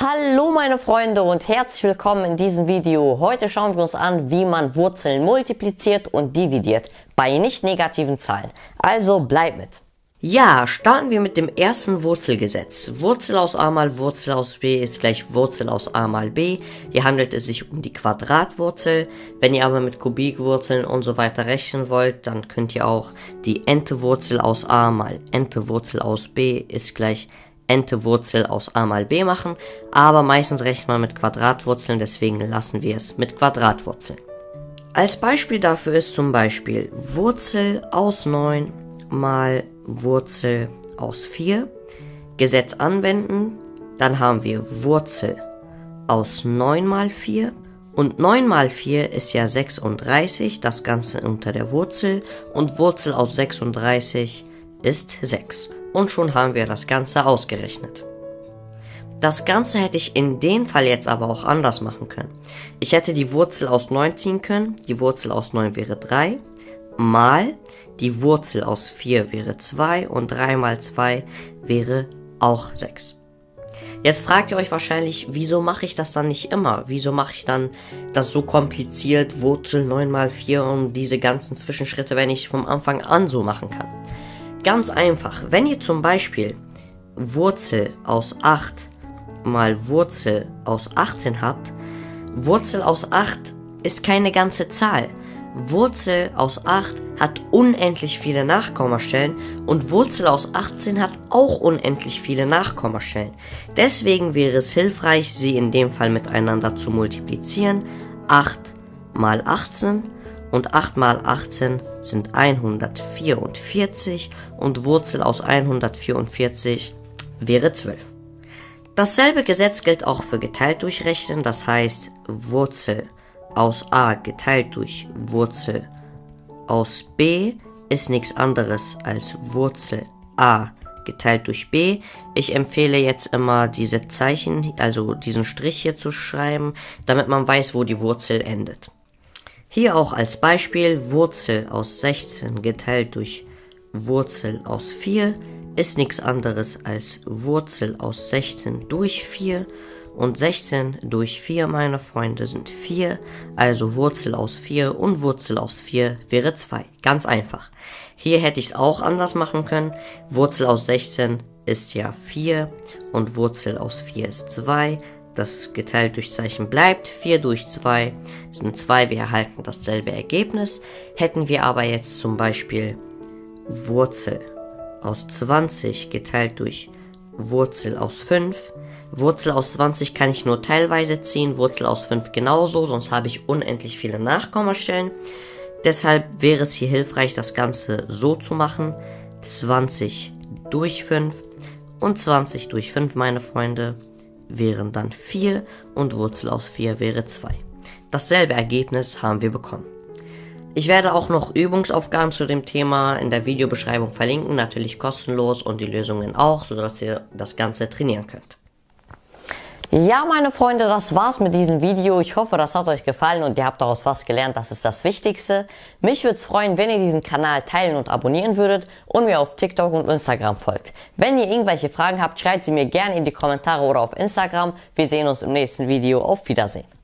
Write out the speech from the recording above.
Hallo meine Freunde und herzlich willkommen in diesem Video. Heute schauen wir uns an, wie man Wurzeln multipliziert und dividiert bei nicht negativen Zahlen. Also bleib mit. Ja, starten wir mit dem ersten Wurzelgesetz. Wurzel aus a mal Wurzel aus b ist gleich Wurzel aus a mal b. Hier handelt es sich um die Quadratwurzel. Wenn ihr aber mit Kubikwurzeln und so weiter rechnen wollt, dann könnt ihr auch die ente Wurzel aus a mal ente Wurzel aus b ist gleich ente Wurzel aus a mal b machen, aber meistens rechnet man mit Quadratwurzeln, deswegen lassen wir es mit Quadratwurzeln. Als Beispiel dafür ist zum Beispiel Wurzel aus 9 mal Wurzel aus 4. Gesetz anwenden, dann haben wir Wurzel aus 9 mal 4 und 9 mal 4 ist ja 36, das Ganze unter der Wurzel und Wurzel aus 36 ist 6 und schon haben wir das Ganze ausgerechnet. Das Ganze hätte ich in dem Fall jetzt aber auch anders machen können. Ich hätte die Wurzel aus 9 ziehen können, die Wurzel aus 9 wäre 3, mal die Wurzel aus 4 wäre 2 und 3 mal 2 wäre auch 6. Jetzt fragt ihr euch wahrscheinlich, wieso mache ich das dann nicht immer? Wieso mache ich dann das so kompliziert, Wurzel 9 mal 4 und diese ganzen Zwischenschritte, wenn ich vom Anfang an so machen kann? Ganz einfach. Wenn ihr zum Beispiel Wurzel aus 8 mal Wurzel aus 18 habt, Wurzel aus 8 ist keine ganze Zahl. Wurzel aus 8 hat unendlich viele Nachkommastellen und Wurzel aus 18 hat auch unendlich viele Nachkommastellen. Deswegen wäre es hilfreich, sie in dem Fall miteinander zu multiplizieren. 8 mal 18 und 8 mal 18 sind 144 und Wurzel aus 144 wäre 12. Dasselbe Gesetz gilt auch für geteilt durch Rechnen, das heißt Wurzel aus a geteilt durch Wurzel aus b ist nichts anderes als Wurzel a geteilt durch b. Ich empfehle jetzt immer diese Zeichen, also diesen Strich hier zu schreiben, damit man weiß, wo die Wurzel endet. Hier auch als Beispiel Wurzel aus 16 geteilt durch Wurzel aus 4 ist nichts anderes als Wurzel aus 16 durch 4 und 16 durch 4, meine Freunde, sind 4, also Wurzel aus 4 und Wurzel aus 4 wäre 2. Ganz einfach. Hier hätte ich es auch anders machen können. Wurzel aus 16 ist ja 4 und Wurzel aus 4 ist 2 das geteilt durch Zeichen bleibt. 4 durch 2 sind 2, wir erhalten dasselbe Ergebnis. Hätten wir aber jetzt zum Beispiel Wurzel aus 20 geteilt durch Wurzel aus 5. Wurzel aus 20 kann ich nur teilweise ziehen, Wurzel aus 5 genauso, sonst habe ich unendlich viele Nachkommastellen. Deshalb wäre es hier hilfreich, das Ganze so zu machen. 20 durch 5 und 20 durch 5, meine Freunde wären dann 4 und Wurzel aus 4 wäre 2. Dasselbe Ergebnis haben wir bekommen. Ich werde auch noch Übungsaufgaben zu dem Thema in der Videobeschreibung verlinken, natürlich kostenlos und die Lösungen auch, sodass ihr das Ganze trainieren könnt. Ja, meine Freunde, das war's mit diesem Video. Ich hoffe, das hat euch gefallen und ihr habt daraus was gelernt. Das ist das Wichtigste. Mich würde es freuen, wenn ihr diesen Kanal teilen und abonnieren würdet und mir auf TikTok und Instagram folgt. Wenn ihr irgendwelche Fragen habt, schreibt sie mir gerne in die Kommentare oder auf Instagram. Wir sehen uns im nächsten Video. Auf Wiedersehen.